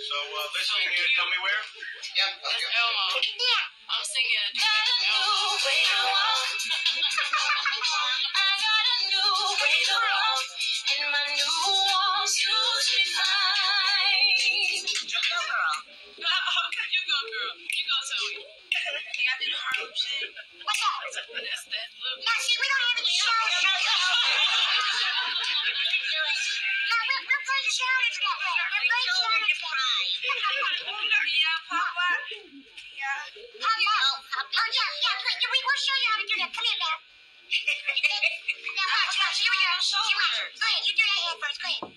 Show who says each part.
Speaker 1: So uh, listen, can you tell me where?
Speaker 2: Yep.
Speaker 3: That's
Speaker 2: Okay.
Speaker 3: Elmo. I'm singing.
Speaker 4: Got a new way to walk. I got a new way to walk, and my new walk suits me fine.
Speaker 3: You go, girl. you go, girl. You go, Zoe. Can I do the Harlem shake?
Speaker 4: What's up?
Speaker 3: That's that look.
Speaker 4: Now, see, we don't have any shows. No, we're, we're going to show after that later. We're going to Oh, we'll show you how to do that. Come here, man. go. Go ahead. You do that hand first. Go ahead.